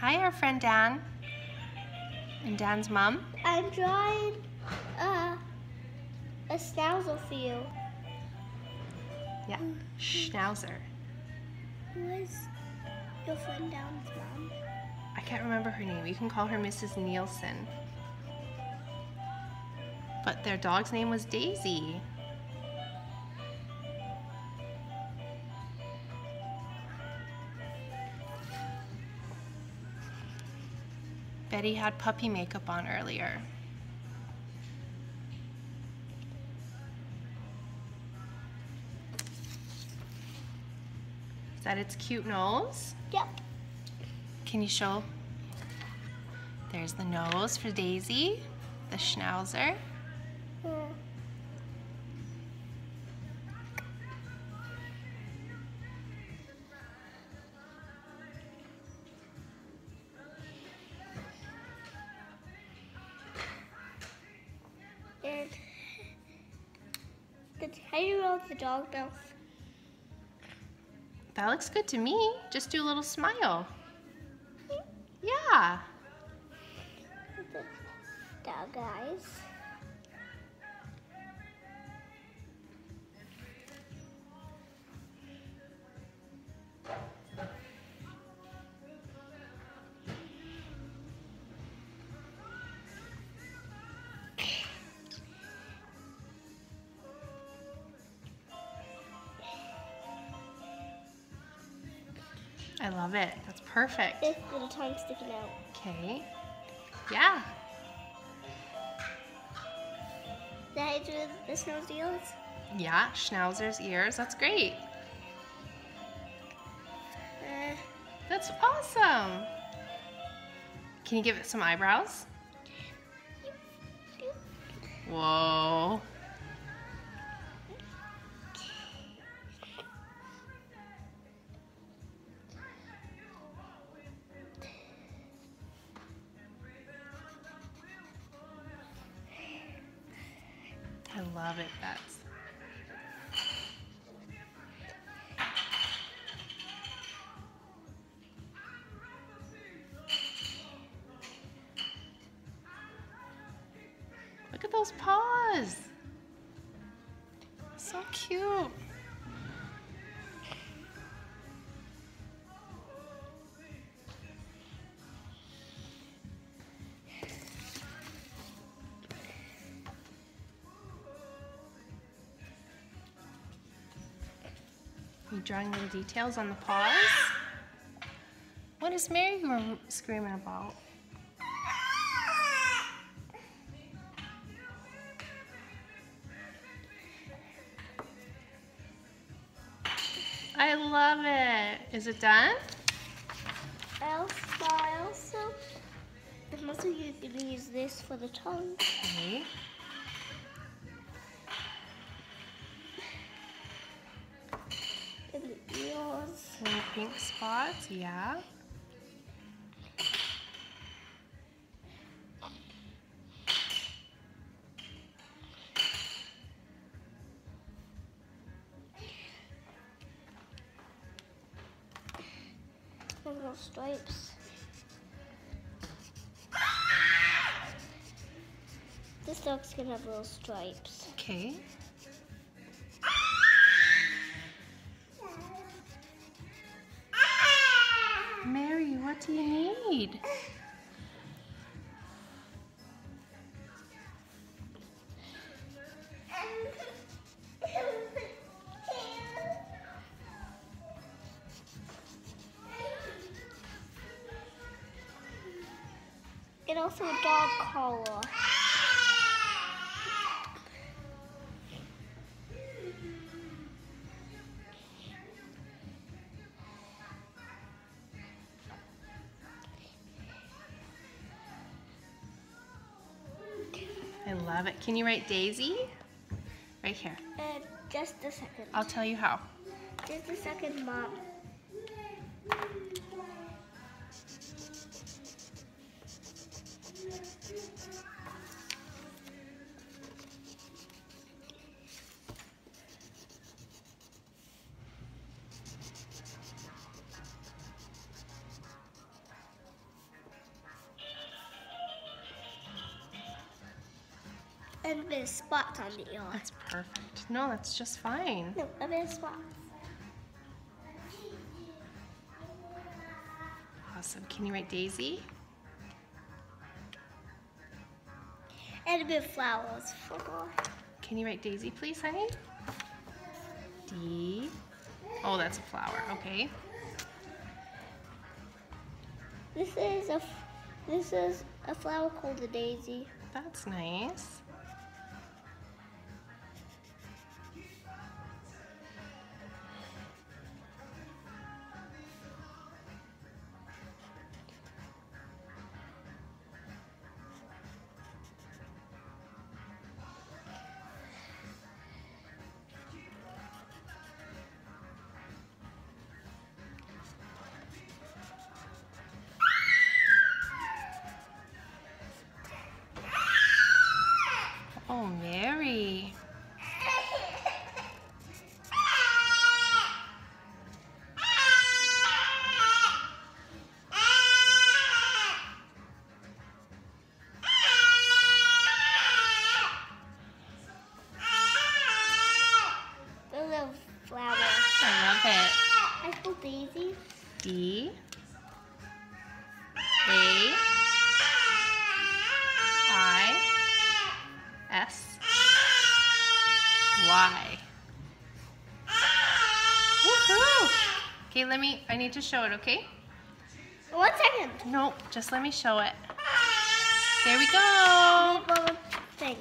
Hi, our friend Dan. And Dan's mom. I'm drawing uh, a schnauzer for you. Yeah, Schnauzer. Who is your friend Dan's mom? I can't remember her name. You can call her Mrs. Nielsen. But their dog's name was Daisy. Betty had puppy makeup on earlier. Is that its cute nose? Yep. Can you show? There's the nose for Daisy, the schnauzer. Hmm. The tail of the dog mouth. That looks good to me. Just do a little smile. Hmm? Yeah. Dog eyes. I love it. That's perfect. This little tongue sticking out. Okay. Yeah. Did I do the snow deals? Yeah, schnauzer's ears. That's great. Uh, That's awesome. Can you give it some eyebrows? Whoa. I love it. That's Look at those paws. So cute. Drawing little details on the paws? What is Mary screaming about? I love it. Is it done? I also, also, I'm also going to use this for the tongue. Okay. Little pink spots, yeah. Little stripes. This dog's gonna have little stripes. Okay. Mary, what do you need? And also a dog collar. Love it. Can you write Daisy? Right here. And just a second. I'll tell you how. Just a second, Mom. A bit of spots on the ear. That's perfect. No, that's just fine. No, a bit of spots. Awesome. Can you write Daisy? And a bit of flowers. Can you write Daisy, please, honey? D. Oh, that's a flower. Okay. This is a this is a flower called a daisy. That's nice. I spelled daisy. D. A. I. S. Y. Woohoo! Okay, let me, I need to show it, okay? One second. Nope, just let me show it. There we go. Thing.